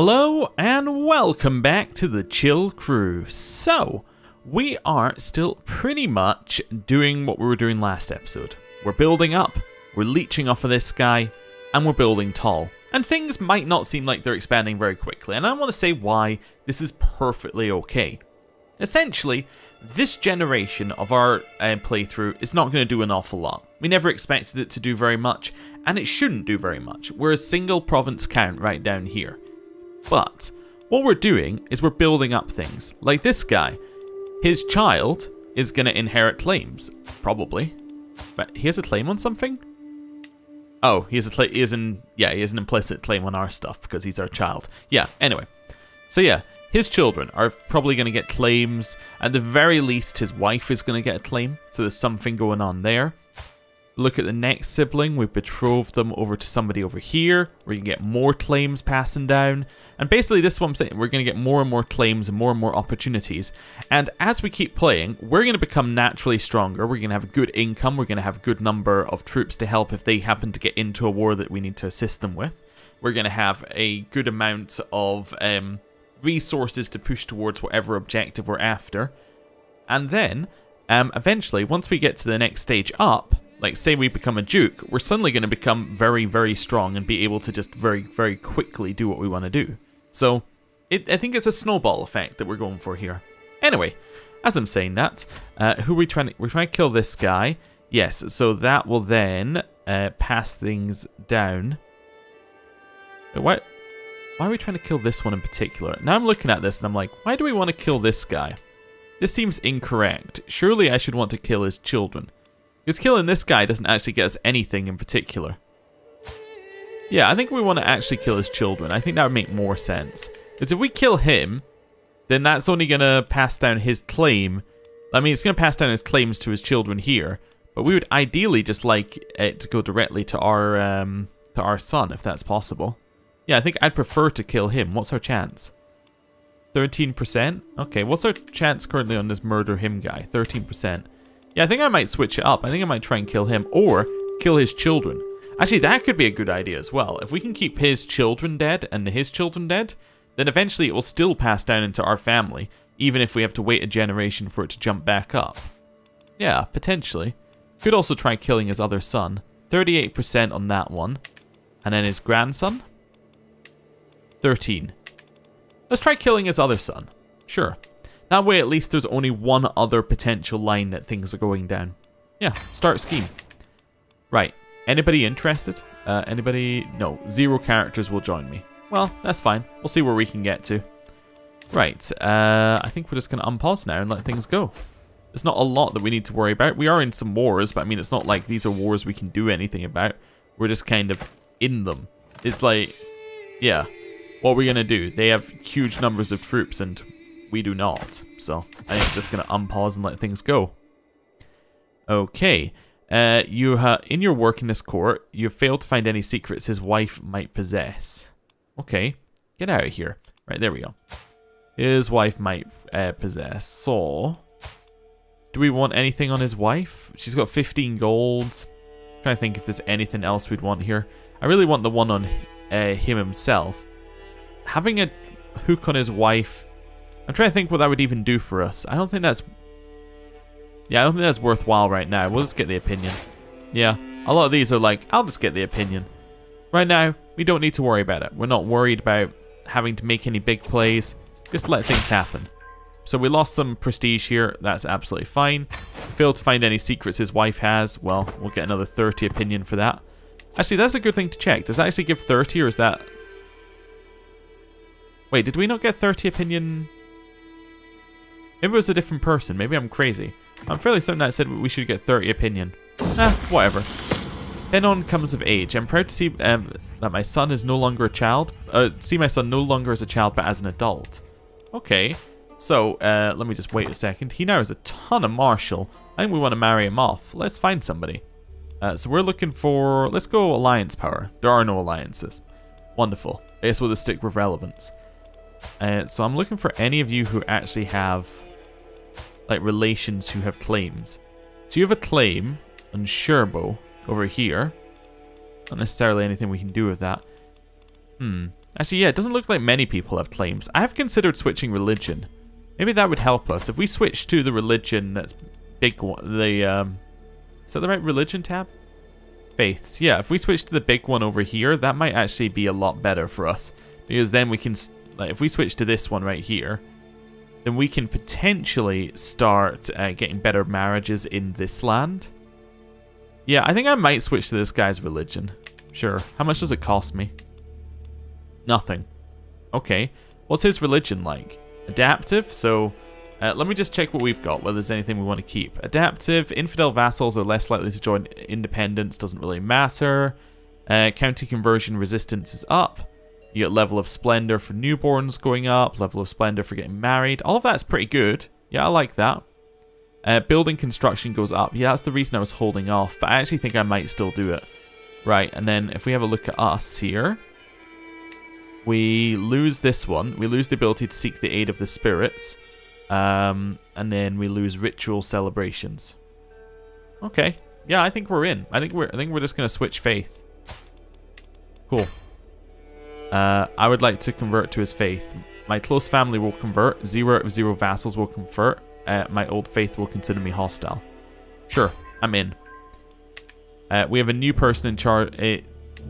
Hello and welcome back to the Khill Kru. So, we are still pretty much doing what we were doing last episode. We're building up, we're leeching off of this guy, and we're building tall. And things might not seem like they're expanding very quickly, and I want to say why this is perfectly okay. Essentially, this generation of our uh, playthrough is not going to do an awful lot. We never expected it to do very much, and it shouldn't do very much. We're a single province count right down here. But what we're doing is we're building up things. Like this guy, his child is going to inherit claims, probably. But he has a claim on something? Oh, he has a claim. He is an yeah, he has an implicit claim on our stuff because he's our child. Yeah. Anyway, so yeah, his children are probably going to get claims. At the very least, his wife is going to get a claim. So there's something going on there. Look at the next sibling. We betrothed them over to somebody over here. We're going get more claims passing down. And basically, this is what I'm saying. We're going to get more and more claims and more and more opportunities. And as we keep playing, we're going to become naturally stronger. We're going to have a good income. We're going to have a good number of troops to help if they happen to get into a war that we need to assist them with. We're going to have a good amount of um, resources to push towards whatever objective we're after. And then, um, eventually, once we get to the next stage up, like say we become a duke, we're suddenly going to become very, very strong and be able to just very, very quickly do what we want to do. So, it, I think it's a snowball effect that we're going for here. Anyway, as I'm saying that, uh, who are we trying to... We're trying to kill this guy. Yes, so that will then uh, pass things down. Why, why are we trying to kill this one in particular? Now I'm looking at this and I'm like, why do we want to kill this guy? This seems incorrect. Surely I should want to kill his children. Because killing this guy doesn't actually get us anything in particular. Yeah, I think we want to actually kill his children. I think that would make more sense. Because if we kill him, then that's only going to pass down his claim. I mean, it's going to pass down his claims to his children here. But we would ideally just like it to go directly to our um, to our son, if that's possible. Yeah, I think I'd prefer to kill him. What's our chance? 13%? Okay, what's our chance currently on this murder him guy? 13%. Yeah, I think I might switch it up. I think I might try and kill him or kill his children. Actually, that could be a good idea as well. If we can keep his children dead and his children dead, then eventually it will still pass down into our family, even if we have to wait a generation for it to jump back up. Yeah, potentially. Could also try killing his other son. 38% on that one. And then his grandson? 13. Let's try killing his other son. Sure. That way at least there's only one other potential line that things are going down. Yeah, start scheme. Right, anybody interested? Uh, anybody? No, zero characters will join me. Well, that's fine. We'll see where we can get to. Right, uh, I think we're just going to unpause now and let things go. There's not a lot that we need to worry about. We are in some wars, but I mean, it's not like these are wars we can do anything about. We're just kind of in them. It's like, yeah, what are we going to do? They have huge numbers of troops and we do not. So I I'm just going to unpause and let things go. Okay. Uh, you ha In your work in this court, you failed to find any secrets his wife might possess. Okay. Get out of here. Right, there we go. His wife might uh, possess. So, do we want anything on his wife? She's got 15 gold. I'm trying to think if there's anything else we'd want here. I really want the one on uh, him himself. Having a hook on his wife I'm trying to think what that would even do for us. I don't think that's... Yeah, I don't think that's worthwhile right now. We'll just get the opinion. Yeah, a lot of these are like, I'll just get the opinion. Right now, we don't need to worry about it. We're not worried about having to make any big plays. Just let things happen. So we lost some prestige here. That's absolutely fine. Failed to find any secrets his wife has. Well, we'll get another 30 opinion for that. Actually, that's a good thing to check. Does that actually give 30 or is that... Wait, did we not get 30 opinion Maybe it was a different person. Maybe I'm crazy. I'm fairly certain that said we should get 30 opinion. Ah, whatever. Then on comes of age. I'm proud to see um, that my son is no longer a child. Uh, see my son no longer as a child, but as an adult. Okay. So, uh, let me just wait a second. He now has a ton of martial. I think we want to marry him off. Let's find somebody. Uh, so we're looking for... Let's go alliance power. There are no alliances. Wonderful. I guess we'll just stick with relevance. Uh, so I'm looking for any of you who actually have like relations who have claims. So you have a claim on Sherbo over here. Not necessarily anything we can do with that. Hmm. Actually, yeah, it doesn't look like many people have claims. I have considered switching religion. Maybe that would help us. If we switch to the religion that's big one, the, um, is that the right religion tab? Faiths. Yeah, if we switch to the big one over here, that might actually be a lot better for us. Because then we can, like, if we switch to this one right here, then we can potentially start uh, getting better marriages in this land. Yeah, I think I might switch to this guy's religion. Sure. How much does it cost me? Nothing. Okay. What's his religion like? Adaptive, so uh, let me just check what we've got, whether there's anything we want to keep. Adaptive, infidel vassals are less likely to join independence, doesn't really matter. Uh, county conversion resistance is up. You get level of splendor for newborns going up, level of splendor for getting married. All of that's pretty good. Yeah, I like that. Uh, building construction goes up. Yeah, that's the reason I was holding off, but I actually think I might still do it. Right, and then if we have a look at us here, we lose this one. We lose the ability to seek the aid of the spirits. Um, and then we lose ritual celebrations. Okay. Yeah, I think we're in. I think we're I think we're just gonna switch faith. Cool. Uh, I would like to convert to his faith. My close family will convert. Zero of zero vassals will convert. Uh, my old faith will consider me hostile. Sure, I'm in. Uh, we have a new person in charge. Uh,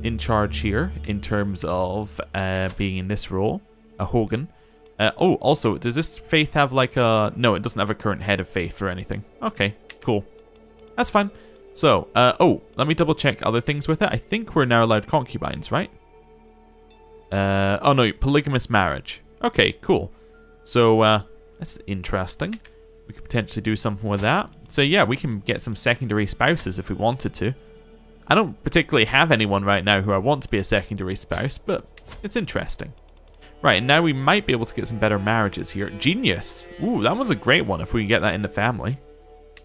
in charge here in terms of uh, being in this role, a Hogan. Uh, oh, also, does this faith have like a... No, it doesn't have a current head of faith or anything. Okay, cool. That's fine. So, oh, let me double check other things with it. I think we're now allowed concubines, right? Uh, oh no, polygamous marriage. Okay, cool. So, uh, that's interesting. We could potentially do something with that. So yeah, we can get some secondary spouses if we wanted to. I don't particularly have anyone right now who I want to be a secondary spouse, but it's interesting. Right, and now we might be able to get some better marriages here. Genius. Ooh, that was a great one if we can get that in the family.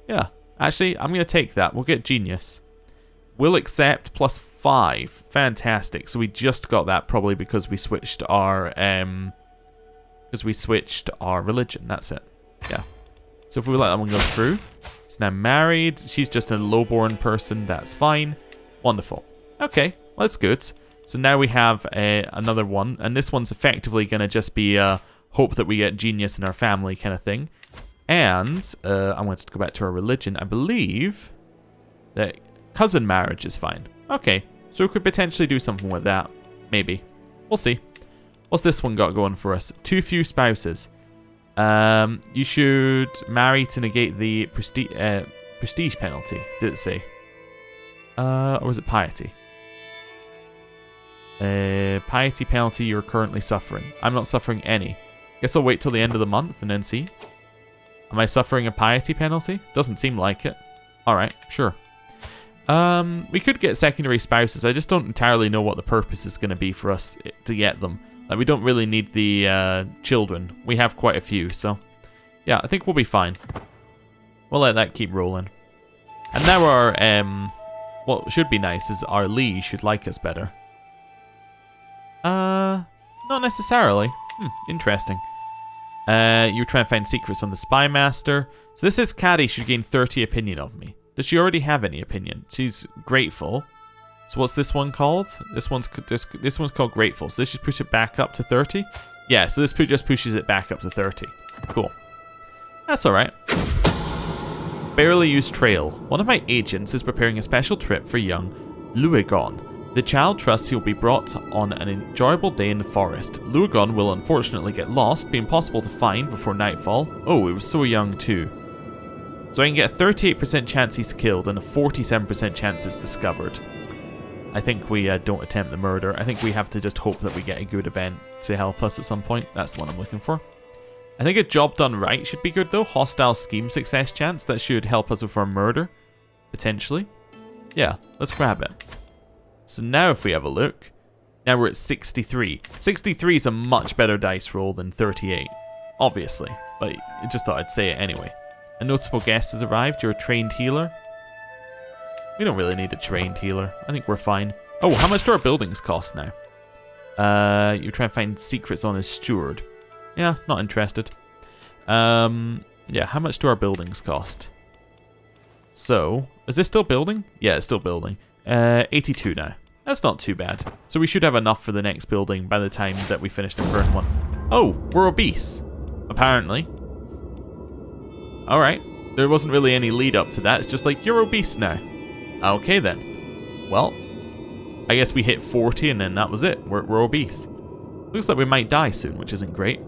Yeah, actually, I'm going to take that. We'll get Genius. Will accept plus 5. Fantastic. So we just got that probably because we switched our... um, Because we switched our religion. That's it. Yeah. So if we let that one go through. It's now married. She's just a lowborn person. That's fine. Wonderful. Okay, well, that's good. So now we have uh, another one, and this one's effectively going to just be a hope that we get genius in our family kind of thing. And uh, I wanted to go back to our religion. I believe that cousin marriage is fine. Okay, so we could potentially do something with that. Maybe. We'll see. What's this one got going for us? Too few spouses. Um, you should marry to negate the prestige, uh, prestige penalty, did it say? Uh, or was it piety? Uh, piety penalty you're currently suffering. I'm not suffering any. Guess I'll wait till the end of the month and then see. Am I suffering a piety penalty? Doesn't seem like it. Alright, sure. Um, we could get secondary spouses. I just don't entirely know what the purpose is going to be for us to get them. Like, we don't really need the uh, children. We have quite a few, so... Yeah, I think we'll be fine. We'll let that keep rolling. And now our... Um, what should be nice is our Lee should like us better. Uh, not necessarily. Hmm, interesting. Uh, you try and find secrets on the Spy Master. So this is Caddy should gain 30 opinion of me. Does she already have any opinion? She's grateful. So what's this one called? This one's this, this one's called grateful. So this should push it back up to 30. Yeah, so this just pushes it back up to 30. Cool. That's all right. Barely used trail. One of my agents is preparing a special trip for young Luigon. The child trusts he will be brought on an enjoyable day in the forest. Luigon will unfortunately get lost, be impossible to find before nightfall. Oh, it was so young too. So I can get a 38% chance he's killed and a 47% chance it's discovered. I think we uh, don't attempt the murder. I think we have to just hope that we get a good event to help us at some point. That's the one I'm looking for. I think a job done right should be good though. Hostile scheme success chance. That should help us with our murder. Potentially. Yeah, let's grab it. So now if we have a look. Now we're at 63. 63 is a much better dice roll than 38. Obviously. But I just thought I'd say it anyway. A notable guest has arrived. You're a trained healer. We don't really need a trained healer. I think we're fine. Oh, how much do our buildings cost now? Uh, you try and find secrets on his steward. Yeah, not interested. Um, yeah, how much do our buildings cost? So, is this still building? Yeah, it's still building. Uh, 82 now. That's not too bad. So we should have enough for the next building by the time that we finish the current one. Oh, we're obese. Apparently. Alright. There wasn't really any lead up to that. It's just like, you're obese now. Okay then. Well, I guess we hit 40 and then that was it. We're, we're obese. Looks like we might die soon, which isn't great.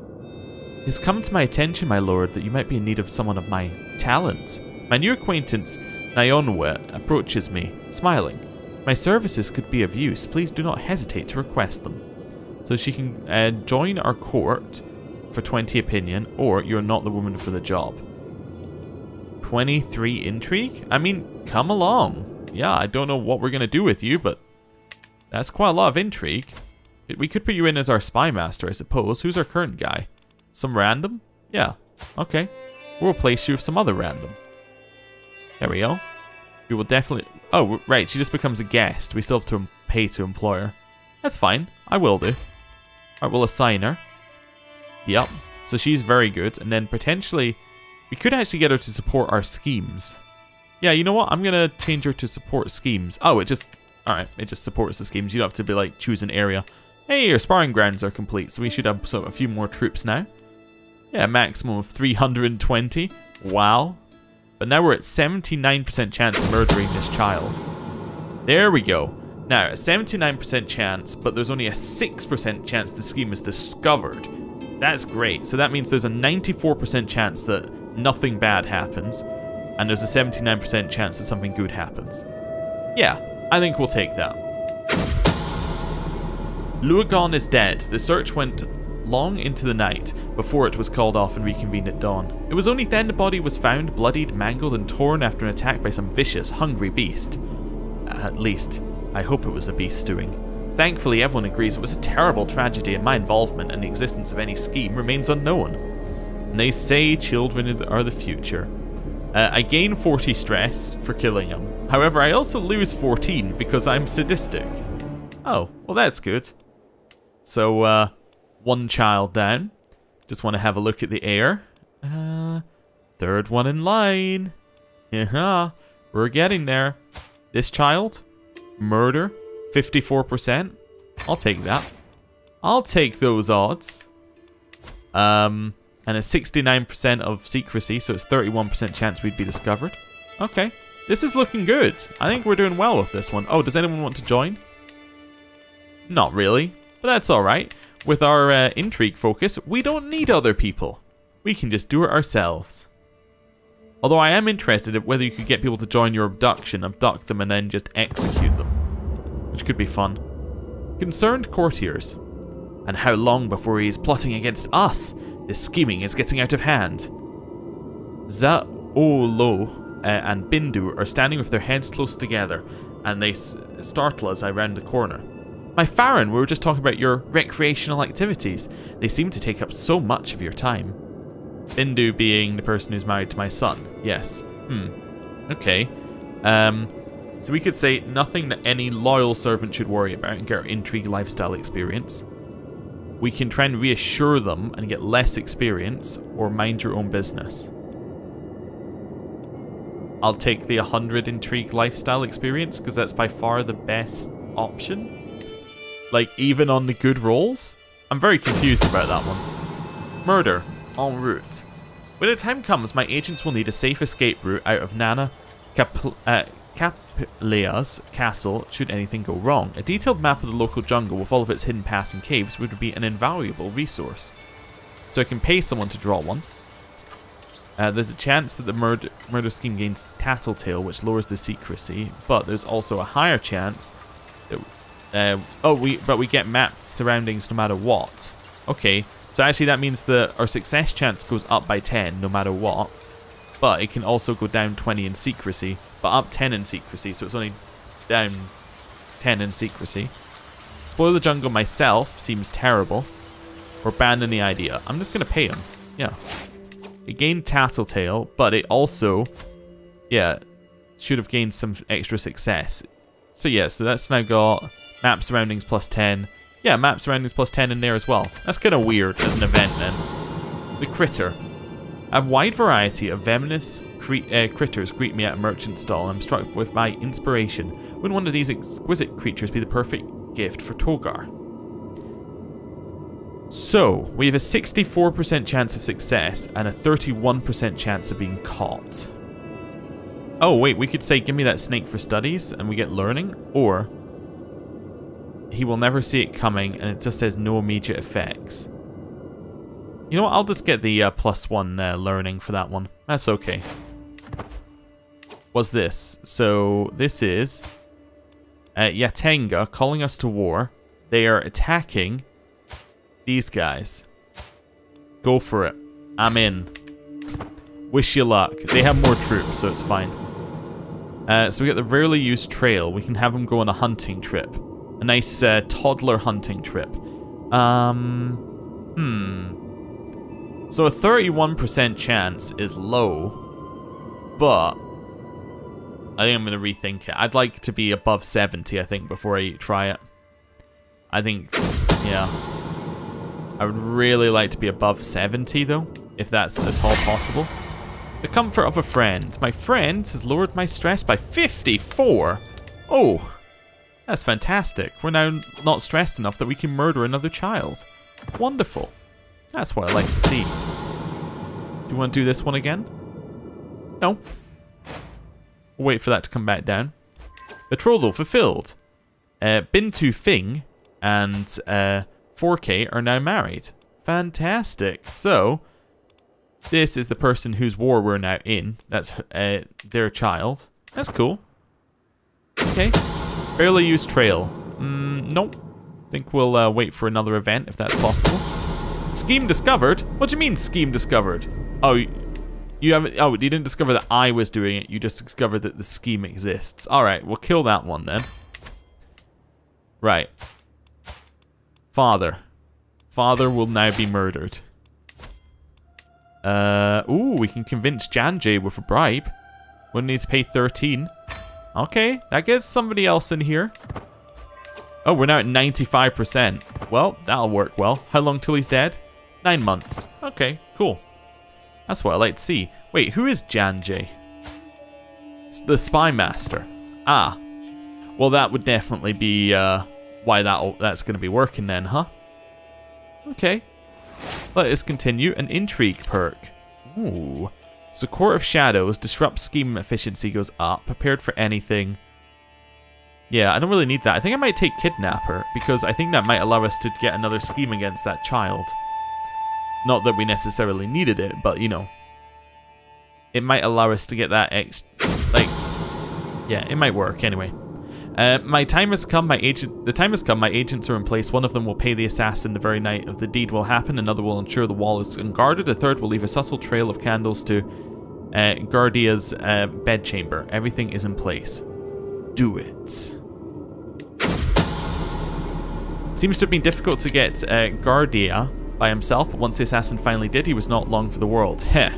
It's come to my attention, my lord, that you might be in need of someone of my talents. My new acquaintance, Nyonwe, approaches me, smiling. My services could be of use. Please do not hesitate to request them. So she can uh, join our court for 20 opinion, or you're not the woman for the job. 23 intrigue? I mean, come along. Yeah, I don't know what we're going to do with you, but that's quite a lot of intrigue. We could put you in as our spy master, I suppose. Who's our current guy? Some random? Yeah. Okay. We'll replace you with some other random. There we go. We will definitely... Oh, right. She just becomes a guest. We still have to pay to employ her. That's fine. I will do. Alright, we'll assign her. Yep. So she's very good. And then potentially... We could actually get her to support our schemes. Yeah, you know what? I'm going to change her to support schemes. Oh, it just... Alright, it just supports the schemes. You don't have to be like, choose an area. Hey, your sparring grounds are complete, so we should have so, a few more troops now. Yeah, maximum of 320. Wow. But now we're at 79% chance of murdering this child. There we go. Now, a 79% chance, but there's only a 6% chance the scheme is discovered. That's great. So that means there's a 94% chance that nothing bad happens, and there's a 79% chance that something good happens. Yeah, I think we'll take that. Luagon is dead. The search went long into the night before it was called off and reconvened at dawn. It was only then the body was found, bloodied, mangled, and torn after an attack by some vicious, hungry beast. At least, I hope it was a beast doing. Thankfully, everyone agrees it was a terrible tragedy and my involvement and the existence of any scheme remains unknown. And they say children are the future. Uh, I gain 40 stress for killing him. However, I also lose 14 because I'm sadistic. Oh, well that's good. So, uh, one child down. Just want to have a look at the air. Uh, third one in line. Yeah, we're getting there. This child, murder, 54%. I'll take that. I'll take those odds. Um, and a 69% of secrecy, so it's 31% chance we'd be discovered. Okay, this is looking good. I think we're doing well with this one. Oh, does anyone want to join? Not really, but that's alright. With our uh, intrigue focus, we don't need other people. We can just do it ourselves. Although I am interested in whether you could get people to join your abduction, abduct them, and then just execute them. Which could be fun. Concerned courtiers. And how long before he is plotting against us? This scheming is getting out of hand. Za-O-Lo uh, and Bindu are standing with their heads close together, and they startle as I round the corner. My Farron, we were just talking about your recreational activities. They seem to take up so much of your time. Bindu being the person who's married to my son. Yes. Hmm. Okay. Um, so we could say nothing that any loyal servant should worry about and get our intrigue lifestyle experience. We can try and reassure them and get less experience, or mind your own business. I'll take the 100 intrigue lifestyle experience because that's by far the best option. Like, even on the good rolls? I'm very confused about that one. Murder. En route. When the time comes, my agents will need a safe escape route out of Nana uh, Caplea's castle should anything go wrong. A detailed map of the local jungle with all of its hidden paths and caves would be an invaluable resource. So I can pay someone to draw one. Uh, there's a chance that the murder, murder scheme gains Tattletale, which lowers the secrecy, but there's also a higher chance that uh, oh, we but we get mapped surroundings no matter what. Okay, so actually that means that our success chance goes up by 10 no matter what. But it can also go down 20 in secrecy, but up 10 in secrecy, so it's only down 10 in secrecy. Spoil the jungle myself seems terrible. We're banning the idea. I'm just going to pay him. Yeah. It gained Tattletale, but it also, yeah, should have gained some extra success. So yeah, so that's now got Map surroundings plus 10. Yeah, map surroundings plus 10 in there as well. That's kind of weird as an event then. The critter. A wide variety of venomous uh, critters greet me at a merchant stall. I'm struck with my inspiration. Wouldn't one of these exquisite creatures be the perfect gift for Togar? So, we have a 64% chance of success and a 31% chance of being caught. Oh, wait, we could say, give me that snake for studies, and we get learning, or he will never see it coming, and it just says no immediate effects. You know what, I'll just get the uh, plus one uh, learning for that one. That's okay. What's this? So, this is uh, Yatenga calling us to war. They are attacking these guys. Go for it. I'm in. Wish you luck. They have more troops, so it's fine. Uh, so we get the rarely used trail. We can have them go on a hunting trip. A nice uh, toddler hunting trip. Um, hmm. So a 31% chance is low, but I think I'm going to rethink it. I'd like to be above 70, I think, before I try it. I think, yeah. I would really like to be above 70 though, if that's at all possible. The comfort of a friend. My friend has lowered my stress by 54. Oh, that's fantastic. We're now not stressed enough that we can murder another child. Wonderful. That's what I like to see. Do you want to do this one again? No. We'll wait for that to come back down. Betrothal fulfilled. Uh, Bintu Fing and uh, 4K are now married. Fantastic. So, this is the person whose war we're now in. That's uh, their child. That's cool. Okay. Barely used trail. Mm, nope. Think we'll uh, wait for another event if that's possible. Scheme discovered? What do you mean scheme discovered? Oh, you haven't. Oh, you didn't discover that I was doing it. You just discovered that the scheme exists. All right, we'll kill that one then. Right. Father. Father will now be murdered. Uh, ooh, we can convince Janjay with a bribe. We'll need to pay 13. Okay, that gets somebody else in here. Oh, we're now at 95%. Well, that'll work well. How long till he's dead? Nine months. Okay, cool. That's what I like to see. Wait, who is Janjay? It's the spy master. Ah. Well, that would definitely be uh, why that that's going to be working then, huh? Okay. Let us continue. An intrigue perk. Ooh. So Court of Shadows, disrupt scheme efficiency goes up. Prepared for anything. Yeah, I don't really need that. I think I might take Kidnapper, because I think that might allow us to get another scheme against that child. Not that we necessarily needed it, but, you know. It might allow us to get that ex... Like... Yeah, it might work, anyway. Uh, my time has come. My agent. The time has come. My agents are in place. One of them will pay the assassin the very night of the deed will happen. Another will ensure the wall is unguarded. A third will leave a subtle trail of candles to uh, Guardia's uh, bedchamber. Everything is in place. Do it. Seems to have been difficult to get uh, Guardia by himself, but once the assassin finally did, he was not long for the world. Heh.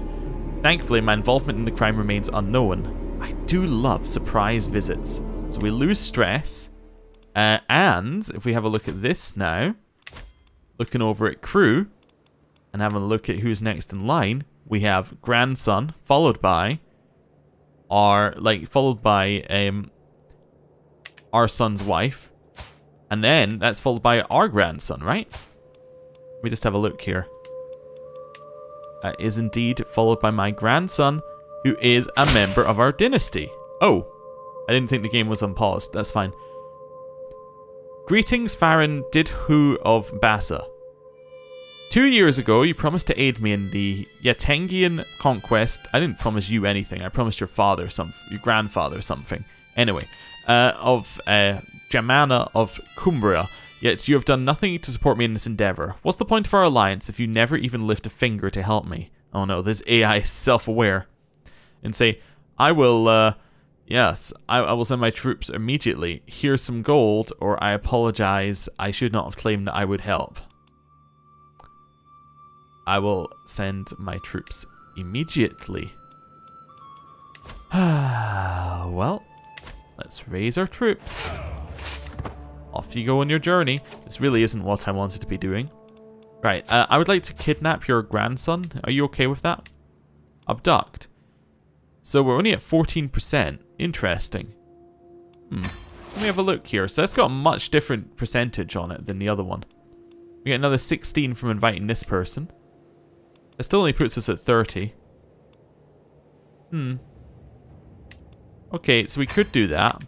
Thankfully, my involvement in the crime remains unknown. I do love surprise visits. So we lose stress. Uh, and if we have a look at this now, looking over at Kru, and having a look at who's next in line, we have grandson, followed by our, like, followed by um, our son's wife. And then that's followed by our grandson, right? We just have a look here. Uh, is indeed followed by my grandson, who is a member of our dynasty. Oh, I didn't think the game was unpaused. That's fine. Greetings, Farron Didhu of Bassa. Two years ago, you promised to aid me in the Yatengian conquest. I didn't promise you anything. I promised your father some, your grandfather something. Anyway, uh, of uh, Jamana of Cumbria. Yet you have done nothing to support me in this endeavor. What's the point of our alliance if you never even lift a finger to help me? Oh no, this AI is self-aware. And say, I will, uh, Yes, I, I, will send my troops immediately. Here's some gold, or I apologize. I should not have claimed that I would help. I will send my troops immediately. Well, let's raise our troops. Off you go on your journey. This really isn't what I wanted to be doing. Right, uh, I would like to kidnap your grandson. Are you okay with that? Abduct. So we're only at 14%. Interesting. Hmm. Let me have a look here. So that's got a much different percentage on it than the other one. We get another 16 from inviting this person. It still only puts us at 30. Hmm. Okay, so we could do that.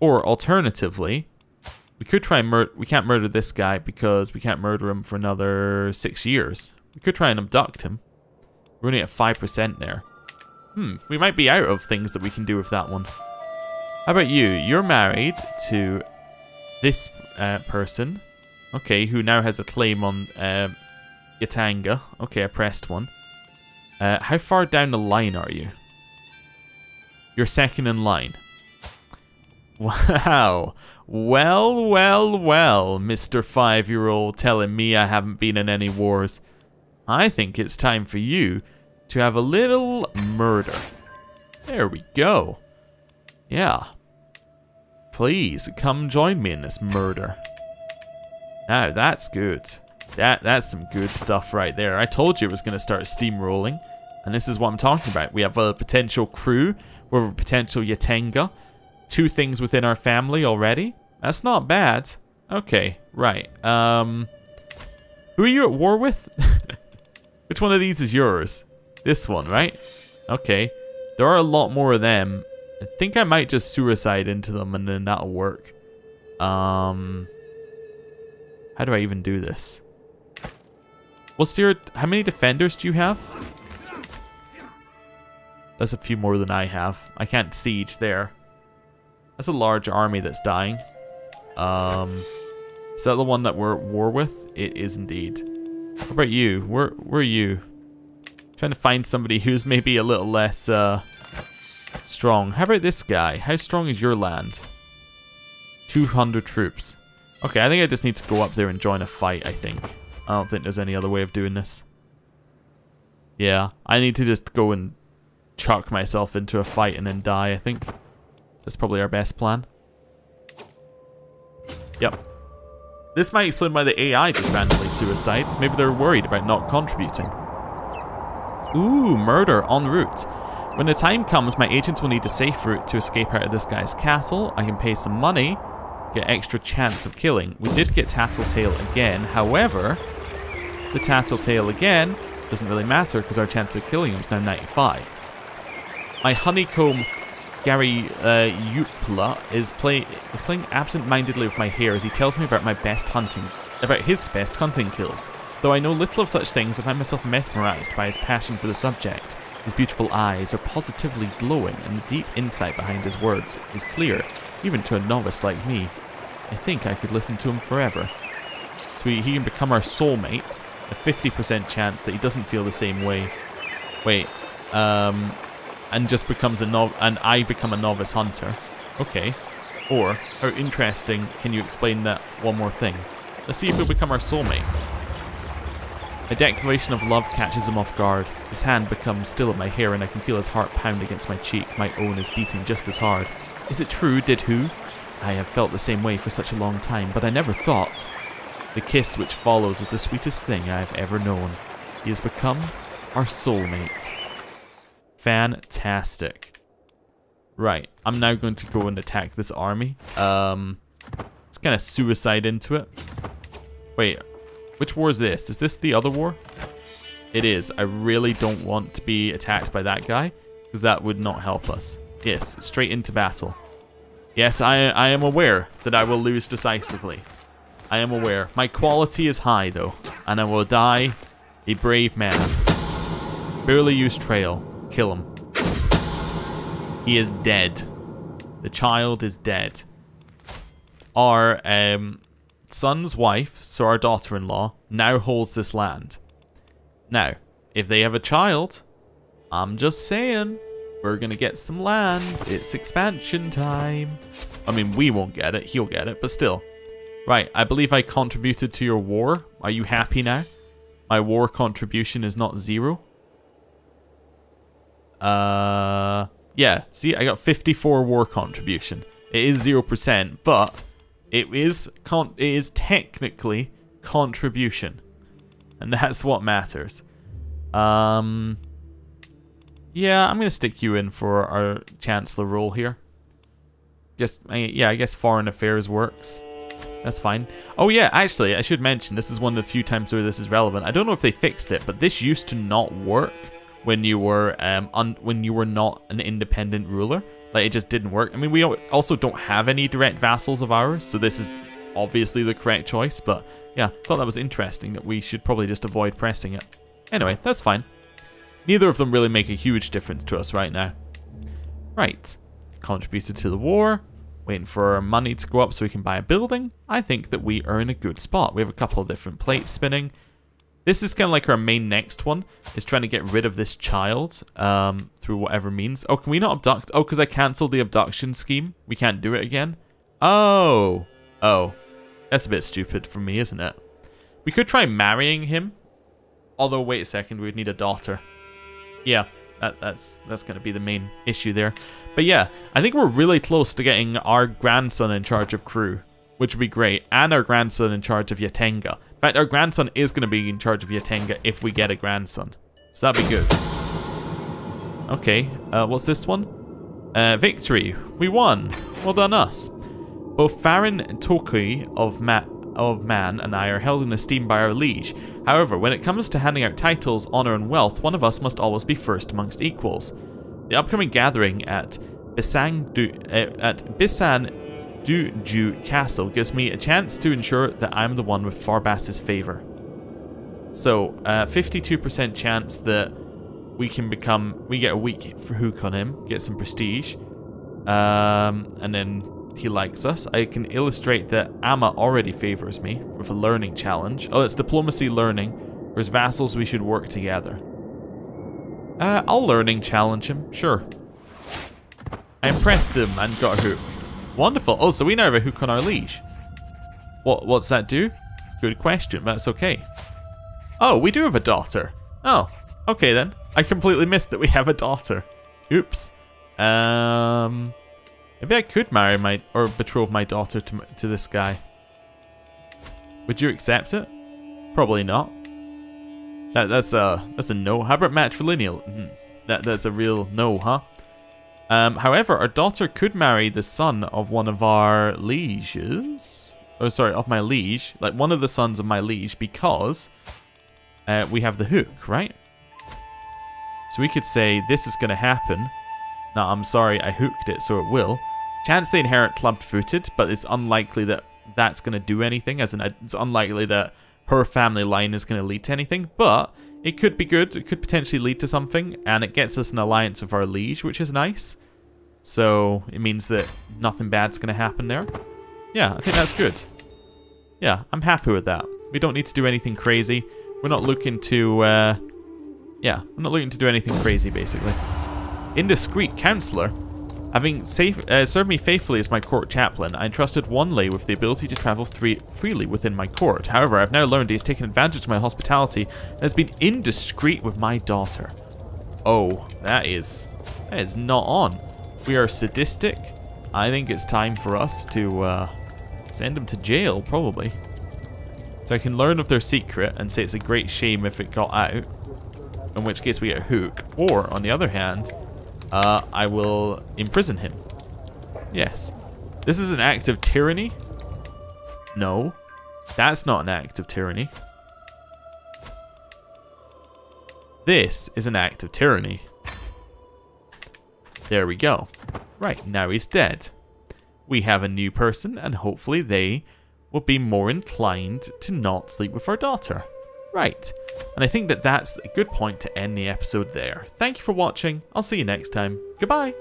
Or alternatively, we could try and murder... We can't murder this guy because we can't murder him for another six years. We could try and abduct him. We're only at 5% there. Hmm, we might be out of things that we can do with that one. How about you? You're married to this uh, person. Okay, who now has a claim on uh, Yatenga. Okay, I pressed one. Uh, how far down the line are you? You're second in line. Wow. Well, well, well, Mr. Five-Year-Old telling me I haven't been in any wars. I think it's time for you to have a little murder. There we go. Yeah. Please, come join me in this murder. Now, that's good. That That's some good stuff right there. I told you it was going to start steamrolling. And this is what I'm talking about. We have a potential Kru. We have a potential Yatenga. Two things within our family already. That's not bad. Okay, right. Um, Who are you at war with? Which one of these is yours? This one, right? Okay. There are a lot more of them. I think I might just suicide into them and then that'll work. Um, how do I even do this? What's your... How many defenders do you have? That's a few more than I have. I can't siege there. That's a large army that's dying. Um, is that the one that we're at war with? It is indeed. What about you? Where, where are you? Trying to find somebody who's maybe a little less uh, strong. How about this guy? How strong is your land? 200 troops. Okay, I think I just need to go up there and join a fight, I think. I don't think there's any other way of doing this. Yeah, I need to just go and chuck myself into a fight and then die, I think. That's probably our best plan. Yep. This might explain why the AI just randomly suicides. Maybe they're worried about not contributing. Ooh, murder en route. When the time comes, my agents will need a safe route to escape out of this guy's castle. I can pay some money, get extra chance of killing. We did get Tattletale again. However, the Tattletale again doesn't really matter because our chance of killing him is now 95. My Honeycomb Gary uh, is, play, is playing absent-mindedly with my hair as he tells me about my best hunting, about his best hunting kills. Though I know little of such things, I find myself mesmerized by his passion for the subject. His beautiful eyes are positively glowing, and the deep insight behind his words is clear, even to a novice like me. I think I could listen to him forever. So he, he can become our soulmate, a 50% chance that he doesn't feel the same way. Wait, um, and just becomes a nov and I become a novice hunter. Okay. Or, how interesting, can you explain that one more thing? Let's see if he'll become our soulmate. A declaration of love catches him off guard. His hand becomes still at my hair and I can feel his heart pound against my cheek. My own is beating just as hard. Is it true, did who? I have felt the same way for such a long time, but I never thought. The kiss which follows is the sweetest thing I have ever known. He has become our soulmate. Fantastic. Right, I'm now going to go and attack this army. Um, let's kind of suicide into it. Wait, which war is this? Is this the other war? It is. I really don't want to be attacked by that guy, because that would not help us. Yes, straight into battle. Yes, I, I am aware that I will lose decisively. I am aware. My quality is high, though, and I will die a brave man. Barely used trail. Kill him. He is dead. The child is dead. Our um, son's wife, so our daughter-in-law, now holds this land. Now, if they have a child, I'm just saying, we're going to get some land. It's expansion time. I mean, we won't get it. He'll get it, but still. Right, I believe I contributed to your war. Are you happy now? My war contribution is not zero. Uh, yeah, see, I got 54 war contribution. It is 0%, but it is con it is technically contribution. And that's what matters. Um, Yeah, I'm going to stick you in for our Chancellor role here. Just, yeah, I guess Foreign Affairs works. That's fine. Oh yeah, actually, I should mention, this is one of the few times where this is relevant. I don't know if they fixed it, but this used to not work when you were um when you were not an independent ruler. Like, it just didn't work. I mean, we also don't have any direct vassals of ours, so this is obviously the correct choice, but yeah, thought that was interesting that we should probably just avoid pressing it. Anyway, that's fine. Neither of them really make a huge difference to us right now. Right. Contributed to the war. Waiting for our money to go up so we can buy a building. I think that we are in a good spot. We have a couple of different plates spinning. This is kind of like our main next one, is trying to get rid of this child um, through whatever means. Oh, can we not abduct? Oh, because I cancelled the abduction scheme. We can't do it again. Oh. Oh. That's a bit stupid for me, isn't it? We could try marrying him. Although, wait a second, we'd need a daughter. Yeah, that, that's that's going to be the main issue there. But yeah, I think we're really close to getting our grandson in charge of Kru, which would be great, and our grandson in charge of Yatenga. Fact, our grandson is going to be in charge of Yatenga if we get a grandson. So that'd be good. Okay, uh, what's this one? Uh, victory. We won. Well done us. Both Farin Toki of of man and I are held in esteem by our liege. However, when it comes to handing out titles, honour and wealth, one of us must always be first amongst equals. The upcoming gathering at Bisang du, uh, at Bisan Duju Castle gives me a chance to ensure that I'm the one with Farbas's favour. So, 52% uh, chance that we can become, we get a weak hook on him, get some prestige, um, and then he likes us. I can illustrate that Amma already favors me with a learning challenge. Oh, it's diplomacy learning. Whereas vassals, we should work together. Uh, I'll learning challenge him, sure. I impressed him and got a hook. Wonderful. Oh, so we now have a hook on our leash. What, what's that do? Good question, that's okay. Oh, we do have a daughter. Oh, okay then. I completely missed that we have a daughter. Oops. Um, Maybe I could marry my, or betroth my daughter to, to this guy. Would you accept it? Probably not. That, that's a that's a no. How about matrilineal? Mm, that that's a real no, huh? Um, however, our daughter could marry the son of one of our lieges. Oh, sorry, of my liege. Like one of the sons of my liege because uh, we have the hook, right? So we could say this is going to happen. Now, I'm sorry, I hooked it, so it will. Chance they inherit clubbed-footed, but it's unlikely that that's going to do anything, as in it's unlikely that her family line is going to lead to anything, but it could be good. It could potentially lead to something, and it gets us an alliance with our liege, which is nice. So it means that nothing bad's going to happen there. Yeah, I think that's good. Yeah, I'm happy with that. We don't need to do anything crazy. We're not looking to, uh, yeah, we're not looking to do anything crazy, basically. Indiscreet counselor. Having safe, uh, served me faithfully as my court chaplain, I entrusted one lay with the ability to travel freely within my court. However, I've now learned he has taken advantage of my hospitality and has been indiscreet with my daughter. Oh, that is, that is not on. We are sadistic. I think it's time for us to uh, send them to jail, probably. So I can learn of their secret and say it's a great shame if it got out, in which case we get a hook. Or, on the other hand, uh, I will imprison him. Yes. This is an act of tyranny? No. That's not an act of tyranny. This is an act of tyranny. There we go. Right, now he's dead. We have a new person, and hopefully they will be more inclined to not sleep with our daughter. Right. And I think that that's a good point to end the episode there. Thank you for watching. I'll see you next time. Goodbye.